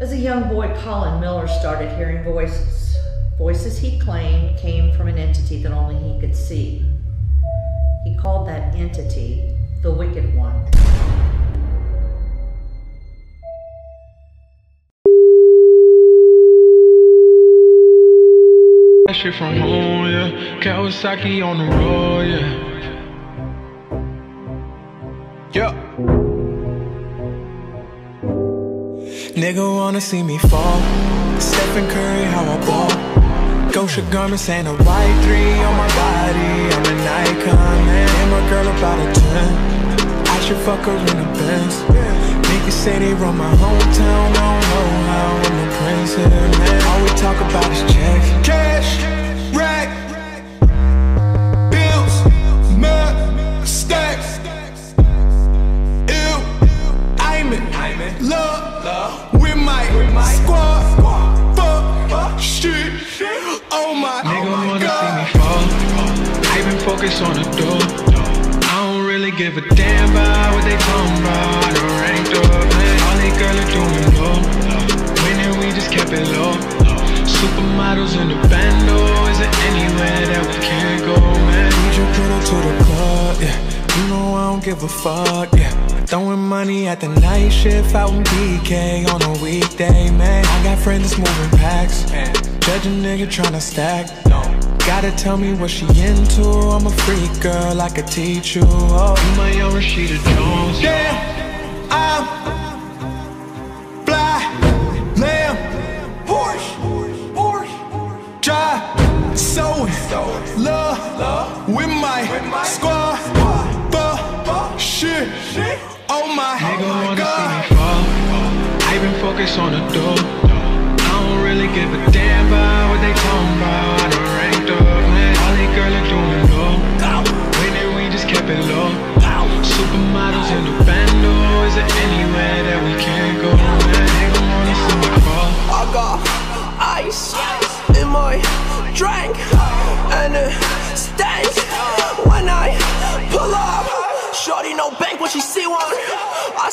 As a young boy, Colin Miller started hearing voices. Voices he claimed came from an entity that only he could see. He called that entity the Wicked One. From home, yeah. Kawasaki on the road, yeah. Nigga wanna see me fall. Stephen Curry, how I ball. Gosha garments and a white three on my body. I'm an icon, man. My girl about a 10. I should fuck her in the Benz. Niggas say they run my hometown. I don't know how I'm in love with my squad. Fuck, shit. Oh my, Nigga oh my wanna god. see me fall. I been focused on the door. I don't really give a damn about what they talking about. The ranked up, man. All they girls are doing low. Winning, we just kept it low. Supermodels in the band. bando. Is there anywhere that we can't go, man? Need your girl to the club, yeah. Give a fuck, yeah. Throwing money at the night shift out in BK on a weekday, man. I got friends that's moving packs. Judge a nigga tryna stack. no Gotta tell me what she into. I'm a freak girl, I could teach you. Oh, You my young Rashida Jones. Damn, I'm fly, lamb, Porsche, Porsche, drive, sewing, love, with my squad, my Nigga wanna god. see me fall. I been focused on the door. I don't really give a damn about what they talking about. I'm ranked up, man. All they girls are doing low. Winning, we just kept it low. Supermodels in the bando. Is there anywhere that we can't go,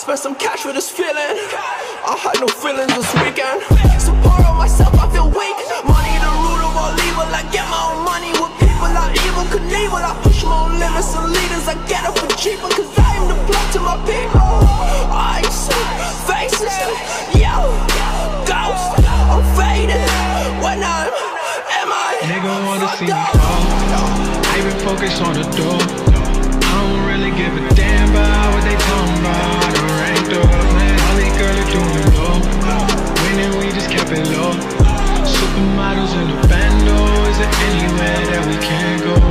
spent some cash for this feeling. I had no feelings this weekend. Support on myself, I feel weak. Money the root of all evil. I get my own money with people I Evel Knievel. I push my own limits and leaders. I get it for cheaper cause I am the blood to my people. Ice, faces, yo, ghost. I'm faded when I'm am I Nigga wanna see me fall. I been focused on the door. I don't really give a damn about what they talking about. wheels in a bando? Is there anywhere that we can go?